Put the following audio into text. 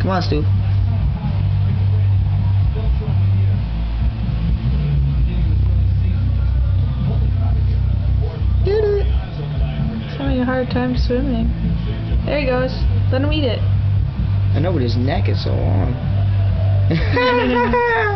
Come on, Stu. Get it. He's having a hard time swimming. There he goes. Let him eat it. I know, but his neck is so long.